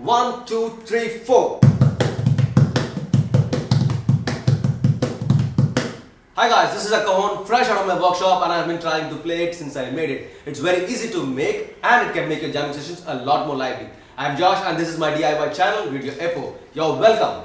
One, two, three, four. Hi guys, this is a cajon fresh out of my workshop and I have been trying to play it since I made it. It's very easy to make and it can make your jamming sessions a lot more lively. I'm Josh and this is my DIY channel, Video Eppo. You're welcome.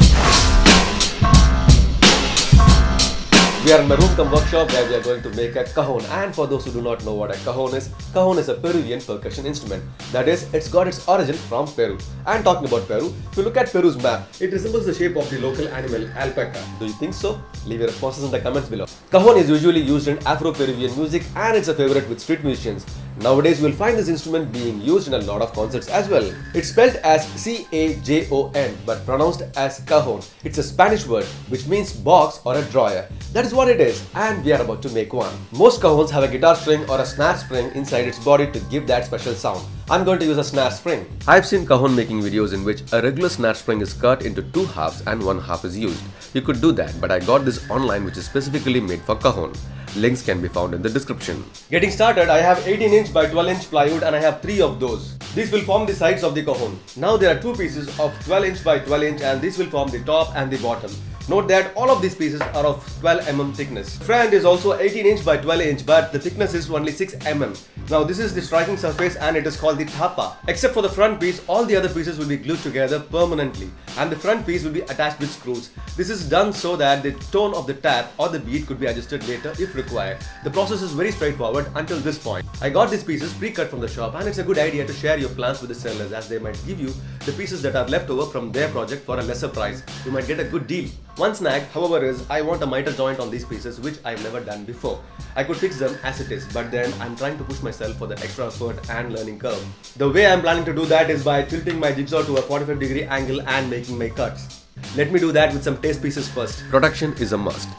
We are in my room come workshop where we are going to make a cajon and for those who do not know what a cajon is, cajon is a Peruvian percussion instrument. That is, it's got its origin from Peru. And talking about Peru, if you look at Peru's map, it resembles the shape of the local animal alpaca. Do you think so? Leave your responses in the comments below. Cajon is usually used in Afro-Peruvian music and it's a favorite with street musicians. Nowadays, you will find this instrument being used in a lot of concerts as well. It's spelled as C-A-J-O-N but pronounced as cajon. It's a Spanish word which means box or a drawer. That is what it is and we are about to make one. Most cajons have a guitar string or a snare spring inside its body to give that special sound. I'm going to use a snare spring. I've seen cajon making videos in which a regular snare spring is cut into two halves and one half is used. You could do that but I got this online which is specifically made for cajon. Links can be found in the description. Getting started, I have 18 inch by 12 inch plywood and I have 3 of those. These will form the sides of the cajon. Now there are two pieces of 12 inch by 12 inch and this will form the top and the bottom. Note that all of these pieces are of 12 mm thickness. The front is also 18 inch by 12 inch but the thickness is only 6 mm. Now this is the striking surface and it is called the tapa. Except for the front piece, all the other pieces will be glued together permanently and the front piece will be attached with screws. This is done so that the tone of the tap or the beat could be adjusted later if required. The process is very straightforward until this point. I got these pieces pre-cut from the shop and it's a good idea to share your plans with the sellers as they might give you the pieces that are left over from their project for a lesser price. You might get a good deal. One snag, however, is I want a miter joint on these pieces which I've never done before. I could fix them as it is, but then I'm trying to push myself for the extra effort and learning curve. The way I'm planning to do that is by tilting my jigsaw to a 45 degree angle and making my cuts. Let me do that with some test pieces first. Production is a must.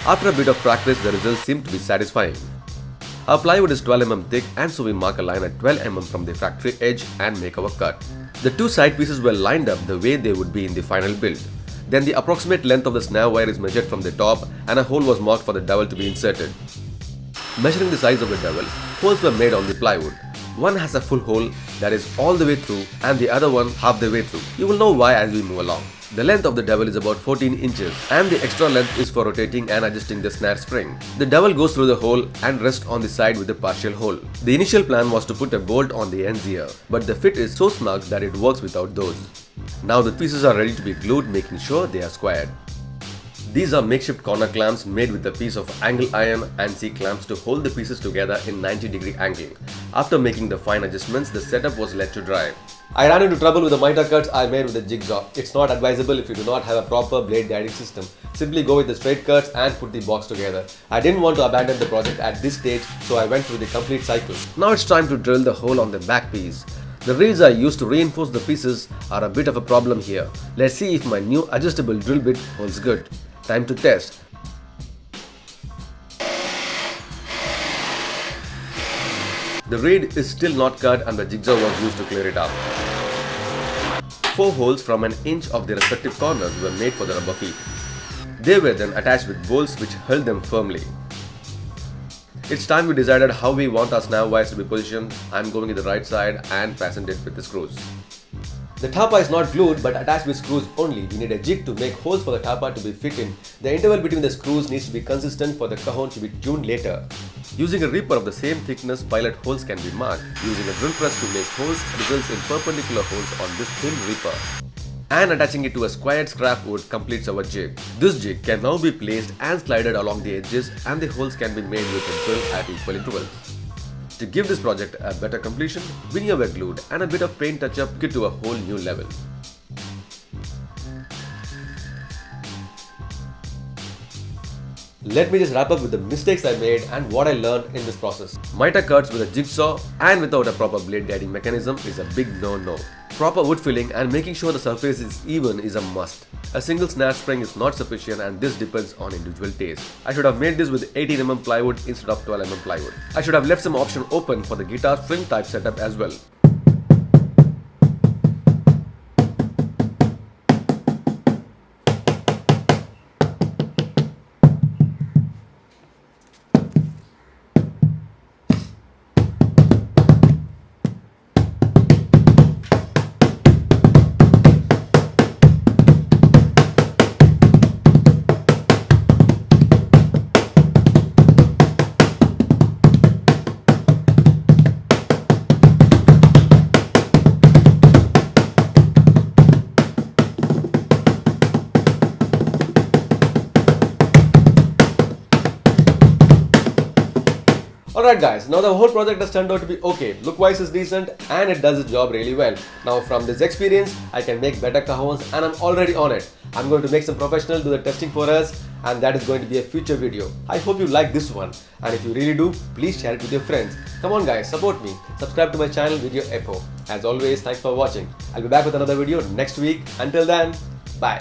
After a bit of practice, the results seem to be satisfying. Our plywood is 12 mm thick and so we mark a line at 12 mm from the factory edge and make our cut. The two side pieces were lined up the way they would be in the final build. Then the approximate length of the snare wire is measured from the top and a hole was marked for the dowel to be inserted. Measuring the size of the dowel, holes were made on the plywood. One has a full hole that is all the way through and the other one half the way through. You will know why as we move along. The length of the dowel is about 14 inches and the extra length is for rotating and adjusting the snare spring. The dowel goes through the hole and rests on the side with a partial hole. The initial plan was to put a bolt on the ends here, but the fit is so snug that it works without those. Now the pieces are ready to be glued making sure they are squared. These are makeshift corner clamps made with a piece of angle iron and C-clamps to hold the pieces together in 90 degree angle. After making the fine adjustments, the setup was let to dry. I ran into trouble with the miter cuts I made with the jigsaw. It's not advisable if you do not have a proper blade guiding system. Simply go with the straight cuts and put the box together. I didn't want to abandon the project at this stage, so I went through the complete cycle. Now it's time to drill the hole on the back piece. The reeds I used to reinforce the pieces are a bit of a problem here. Let's see if my new adjustable drill bit holds good. Time to test. The reed is still not cut and the jigsaw was used to clear it up. Four holes from an inch of the respective corners were made for the rubber feet. They were then attached with bolts which held them firmly. It's time we decided how we want our snare wires to be positioned. I'm going to the right side and fastened it with the screws. The tapa is not glued but attached with screws only. We need a jig to make holes for the tapa to be fit in. The interval between the screws needs to be consistent for the cajon to be tuned later. Using a reaper of the same thickness, pilot holes can be marked. Using a drill press to make holes results in perpendicular holes on this thin reaper. And attaching it to a squared scrap wood completes our jig. This jig can now be placed and slided along the edges and the holes can be made with a drill at equal intervals. To give this project a better completion, veneer were glued and a bit of paint touch-up it to a whole new level. Let me just wrap up with the mistakes I made and what I learned in this process. Miter cuts with a jigsaw and without a proper blade guiding mechanism is a big no-no. Proper wood filling and making sure the surface is even is a must. A single snare spring is not sufficient and this depends on individual taste. I should have made this with 18mm plywood instead of 12mm plywood. I should have left some option open for the guitar string type setup as well. Alright guys, now the whole project has turned out to be okay. Look wise is decent and it does its job really well. Now from this experience, I can make better cajones and I'm already on it. I'm going to make some professional do the testing for us and that is going to be a future video. I hope you like this one and if you really do, please share it with your friends. Come on guys, support me. Subscribe to my channel Video Eppo. As always, thanks for watching. I'll be back with another video next week. Until then, bye.